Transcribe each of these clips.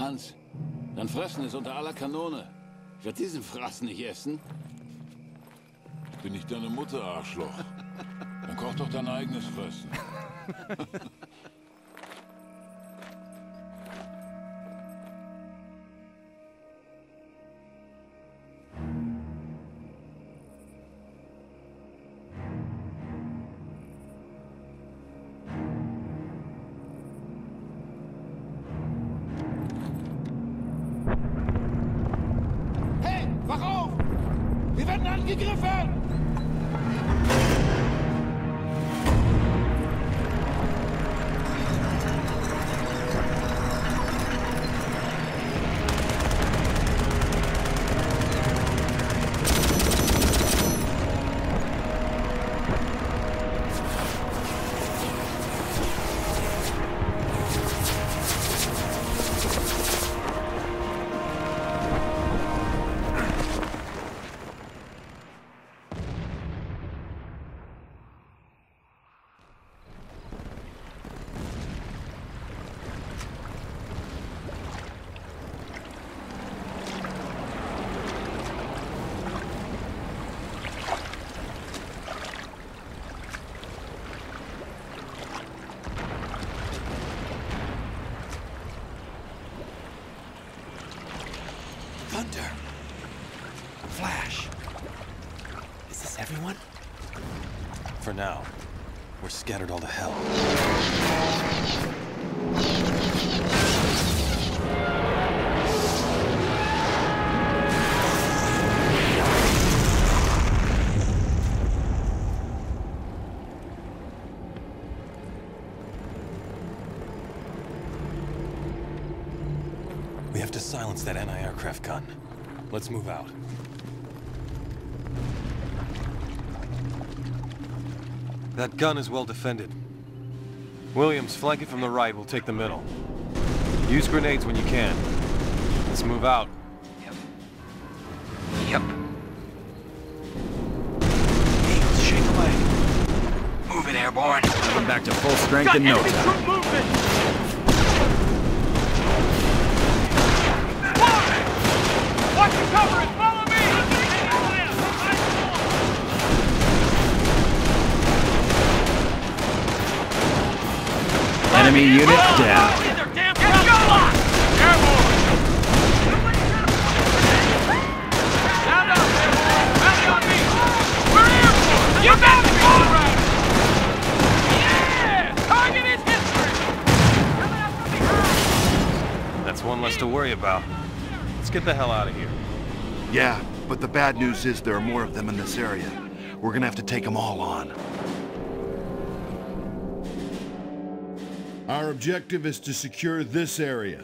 Hans, dann fressen ist unter aller Kanone. Ich werde diesen Fraß nicht essen. Bin ich deine Mutter, Arschloch? Dann koch doch dein eigenes Fressen. gegriffen! Now, we're scattered all to hell. We have to silence that anti-aircraft gun. Let's move out. That gun is well defended. Williams, flank it from the right. We'll take the middle. Use grenades when you can. Let's move out. Yep. Hey, shake away. Move it, airborne. Come back to full strength in no time. Watch your cover and follow me! Enemy unit down. Damn Airborne! Stand up, Airborne! Rally on me! We're airborne! You got me! All right! Yeah! Target is history! Coming up from behind! That's one less to worry about. Let's get the hell out of here. Yeah, but the bad news is there are more of them in this area. We're gonna have to take them all on. Our objective is to secure this area.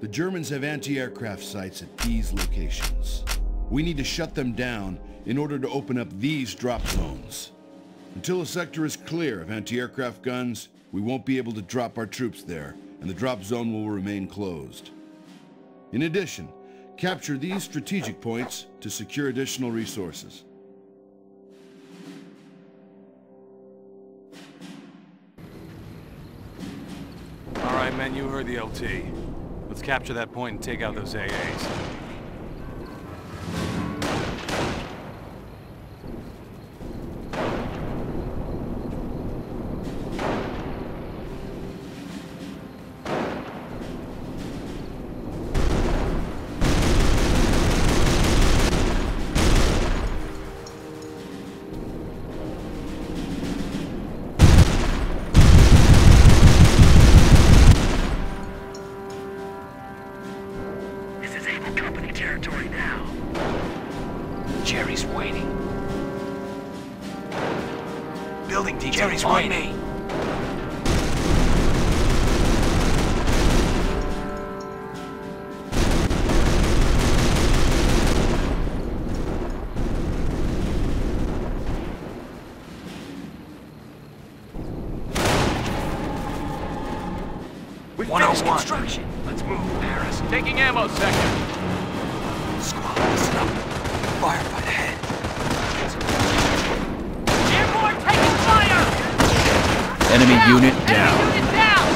The Germans have anti-aircraft sites at these locations. We need to shut them down in order to open up these drop zones. Until a sector is clear of anti-aircraft guns, we won't be able to drop our troops there, and the drop zone will remain closed. In addition, capture these strategic points to secure additional resources. Men, you heard the LT. Let's capture that point and take out those AAs. Building detail Jerry's waiting. We oh finished construction. Let's move, Paris. Taking ammo sector. Squad, listen up. Fire Enemy down. unit down. Enemy unit down.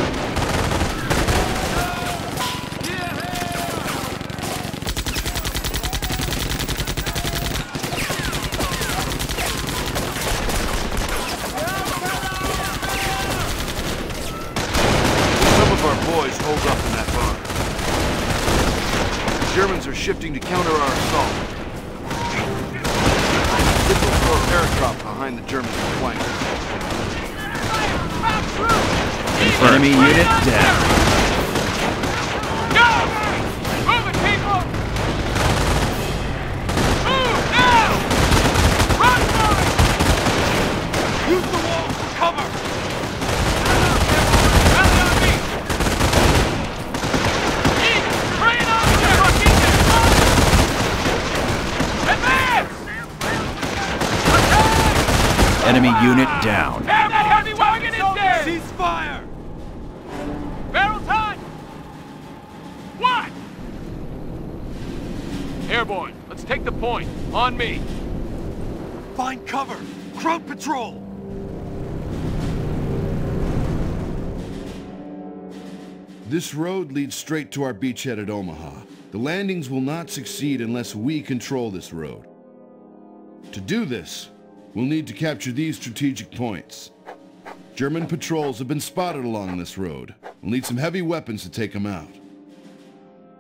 Some of our boys hold up in that barn. The Germans are shifting to counter our assault. This will throw airdrop behind the German flank. Enemy unit down. Go! Move it, people! Move now! Run for it! Use the wall for cover! Rally on me! Eagle, train on there! Advance! Attack! Enemy unit down. Have that heavy wagon in there! Cease fire! Barrel time! What? Airborne, let's take the point. On me. Find cover! Kraut patrol! This road leads straight to our beachhead at Omaha. The landings will not succeed unless we control this road. To do this, we'll need to capture these strategic points. German patrols have been spotted along this road. We'll need some heavy weapons to take them out.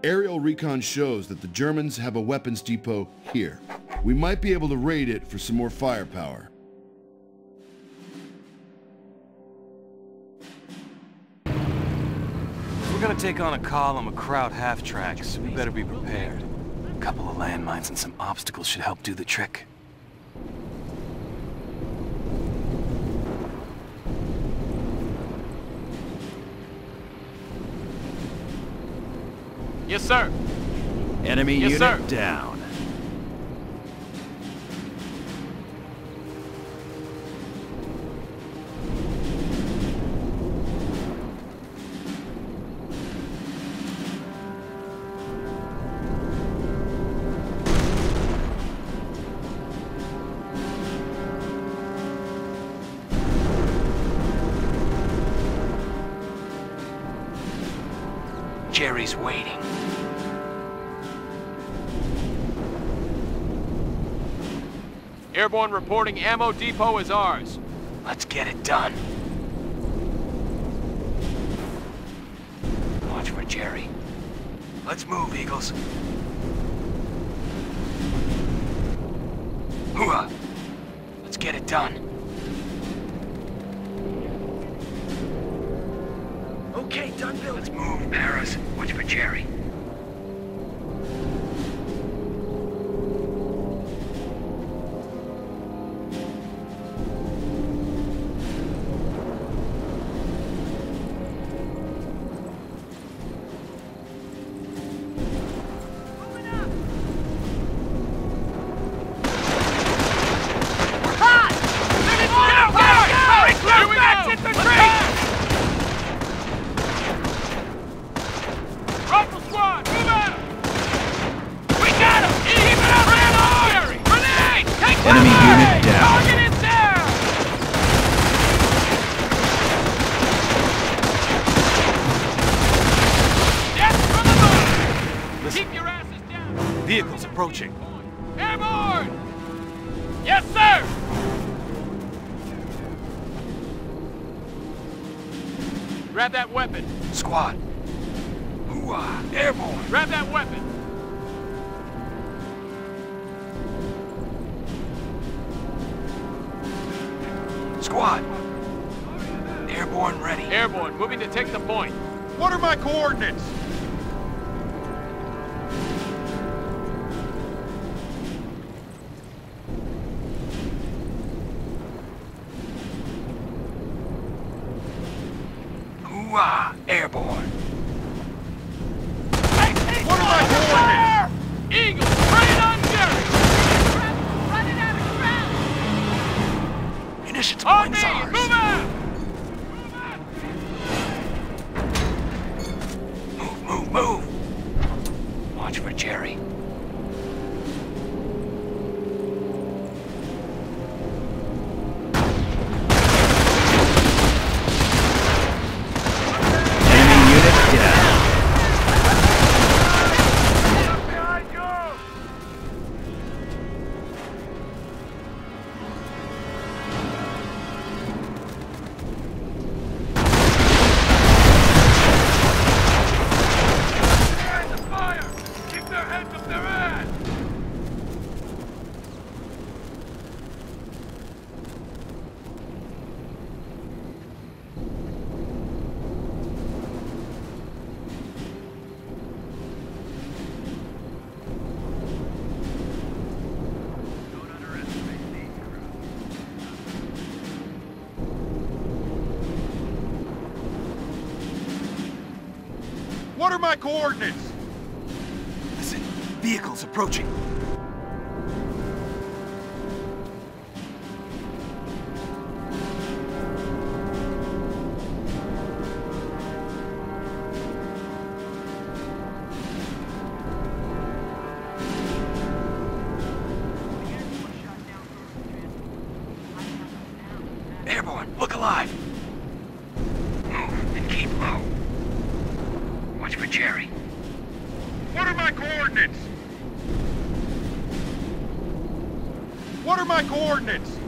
Aerial recon shows that the Germans have a weapons depot here. We might be able to raid it for some more firepower. We're gonna take on a column of Kraut half-tracks. We better be prepared. A couple of landmines and some obstacles should help do the trick. Yes, sir. Enemy Yes, unit sir. down. Jerry's waiting. Airborne reporting ammo depot is ours. Let's get it done. Watch for Jerry. Let's move, Eagles. Hooah! Let's get it done. Okay, done, Bill. Let's move, Paris. Watch for Jerry. Approaching. Airborne! Yes, sir! Grab that weapon. Squad. Hooah! Airborne! Grab that weapon. Squad! Airborne ready. Airborne, moving to take the point. What are my coordinates? What are my coordinates? Listen, vehicles approaching. Airborne, look alive! Jerry. What are my coordinates? What are my coordinates?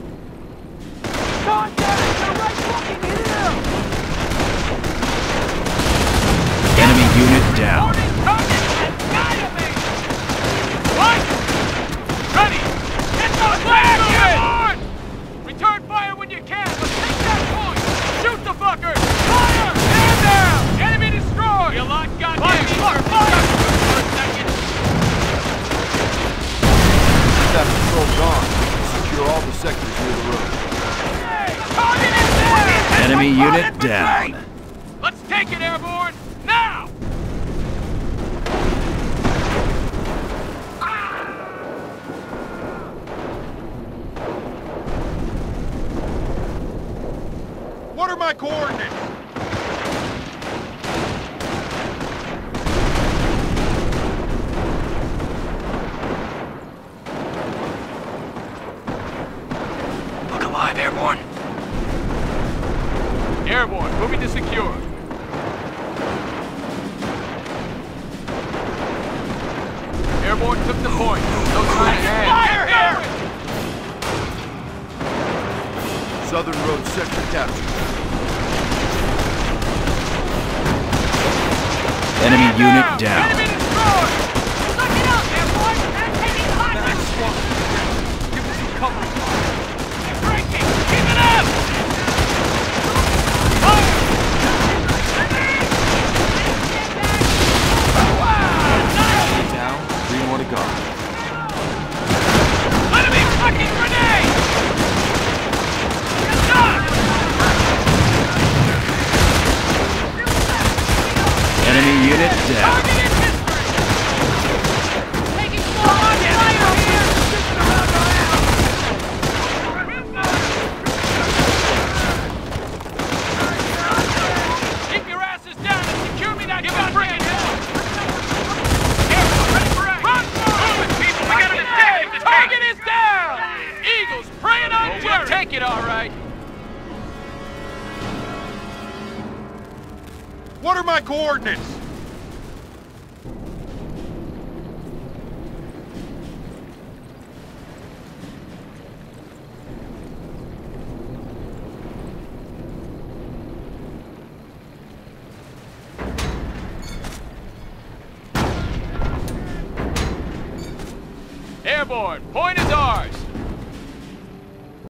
Enemy unit down. Let's take it airborne, now! Ah! What are my coordinates? Look alive, airborne airborne, moving to secure. Airborne took the point. No time to Fire here! Southern Road sector captured. Enemy unit down. Enemy What are my coordinates?